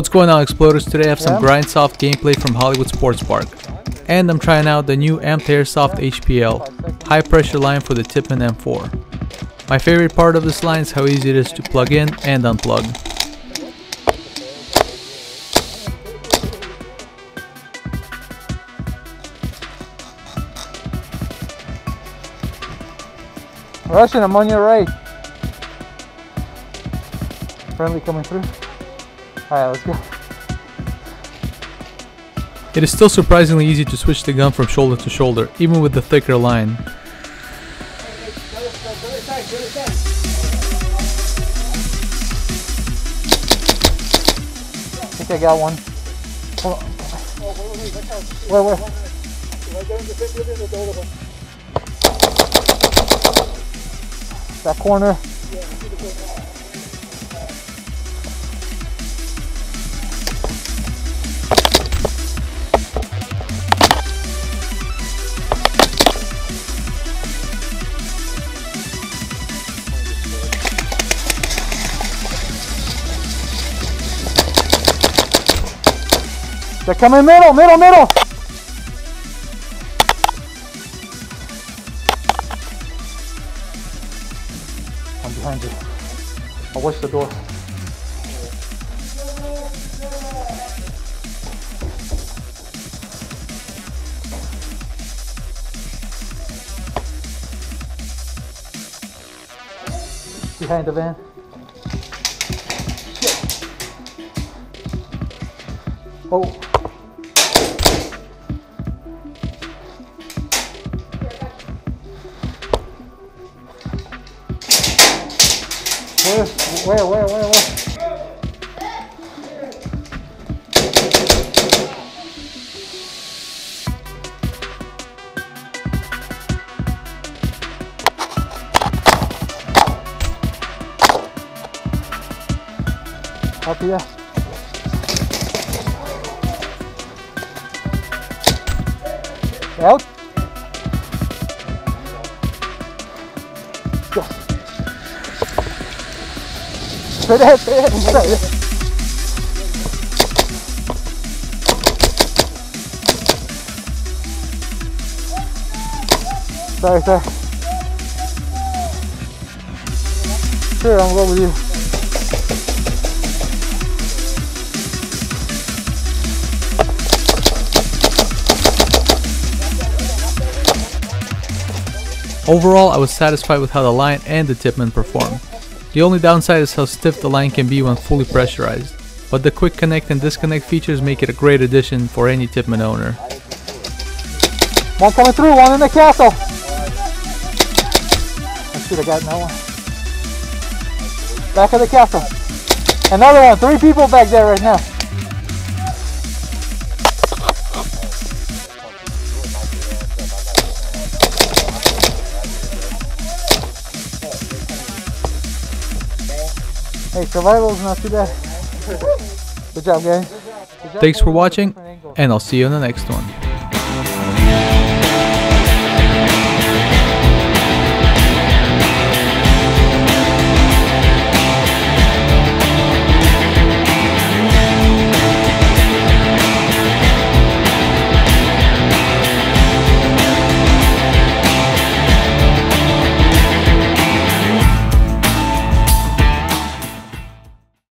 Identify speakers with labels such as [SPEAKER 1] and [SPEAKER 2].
[SPEAKER 1] What's going on exploders? Today I have some. Grindsoft gameplay from Hollywood Sports Park. And I'm trying out the new Amped Airsoft HPL, high pressure line for the Tippmann M4. My favorite part of this line is how easy it is to plug in and unplug.
[SPEAKER 2] Russian, I'm on your right. Friendly coming through. Alright, let's go.
[SPEAKER 1] It is still surprisingly easy to switch the gun from shoulder to shoulder, even with the thicker line.
[SPEAKER 2] I think I got one. Hold on. Where, where? That corner. They're coming middle, middle, middle. I'm behind you. I'll watch the door. Behind the van. Oh. Where, where, where, where, where? Up here. Out. Go. Ahead. Sorry, sorry. Sure, I'll go with you.
[SPEAKER 1] Overall, I was satisfied with how the line and the Tippmann perform. The only downside is how stiff the line can be when fully pressurized, but the quick connect and disconnect features make it a great addition for any Tippmann owner.
[SPEAKER 2] One coming through, one in the castle. I should have gotten that one. Back of the castle. Another one, three people back there right now. Hey, survival's not too bad. Good job, guys. Good job
[SPEAKER 1] Thanks for watching, and I'll see you in the next one.